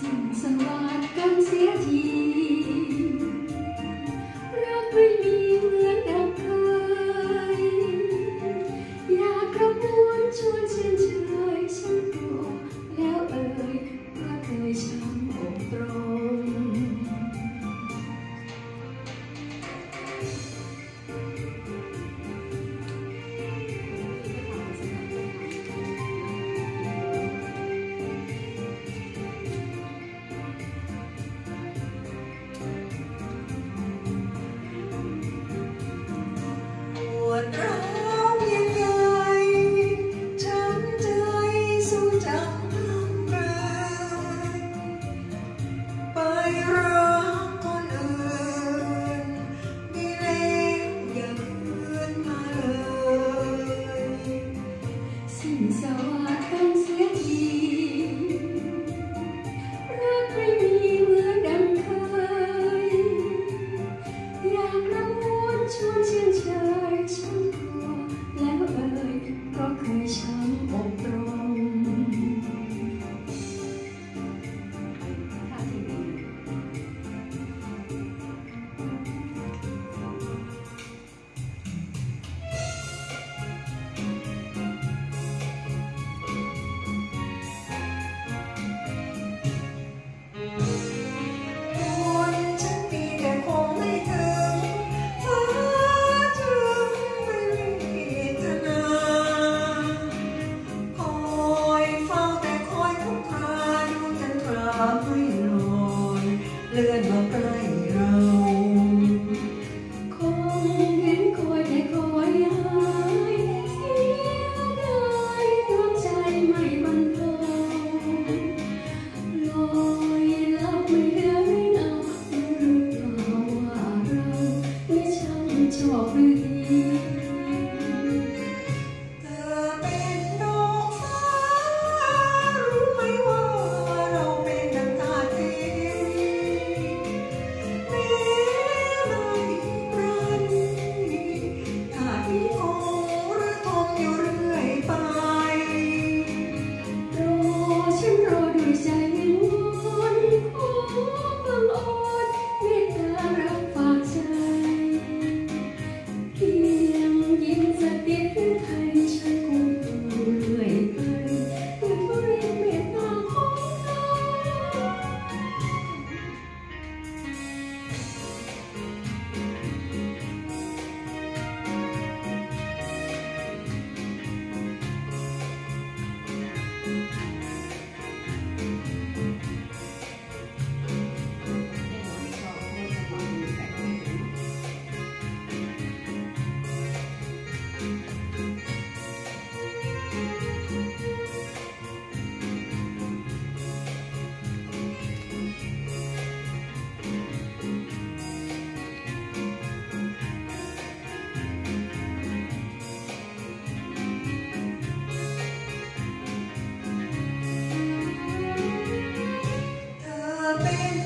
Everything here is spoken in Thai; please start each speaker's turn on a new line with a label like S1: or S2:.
S1: สิ่งสั ดร้องยัง
S2: ไงช้ำใจสู้จำทำร้ายไปรักคนอื่นมีเล็กอย่างอื่นมาเลย
S1: สิ้นสวรรค์
S2: the something